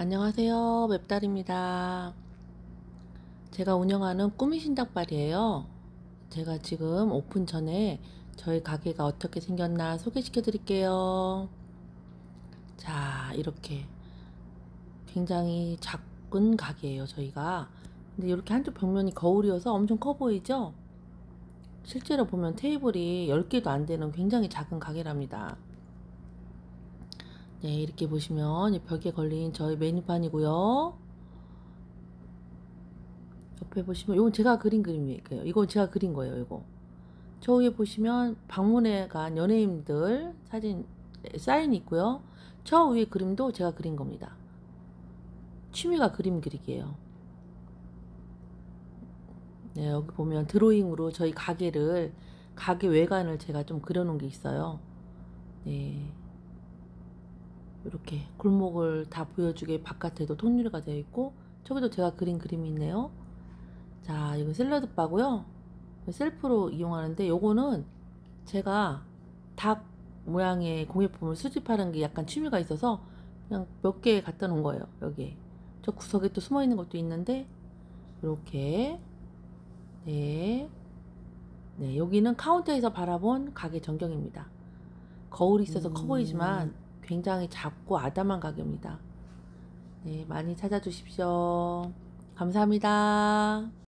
안녕하세요. 맵달입니다. 제가 운영하는 꿈이 신닭발이에요. 제가 지금 오픈 전에 저희 가게가 어떻게 생겼나 소개시켜 드릴게요. 자, 이렇게 굉장히 작은 가게예요, 저희가. 근데 이렇게 한쪽 벽면이 거울이어서 엄청 커 보이죠? 실제로 보면 테이블이 10개도 안 되는 굉장히 작은 가게랍니다. 네, 이렇게 보시면 이 벽에 걸린 저희 메뉴판이고요. 옆에 보시면 이건 제가 그린 그림이에요. 이건 제가 그린 거예요, 이거. 저 위에 보시면 방문회 간 연예인들 사진 사인이 있고요. 저 위에 그림도 제가 그린 겁니다. 취미가 그림 그리기예요. 네, 여기 보면 드로잉으로 저희 가게를 가게 외관을 제가 좀 그려놓은 게 있어요. 네. 이렇게 골목을 다 보여주게 바깥에도 통유리가 되어 있고 저기도 제가 그린 그림이 있네요. 자, 이거 샐러드 바고요. 셀프로 이용하는데 요거는 제가 닭 모양의 공예품을 수집하는 게 약간 취미가 있어서 그냥 몇 개 갖다 놓은 거예요. 여기에. 저 구석에 또 숨어 있는 것도 있는데 이렇게 네. 네, 여기는 카운터에서 바라본 가게 전경입니다. 거울이 있어서 커 보이지만 굉장히 작고 아담한 가게입니다. 네, 많이 찾아주십시오. 감사합니다.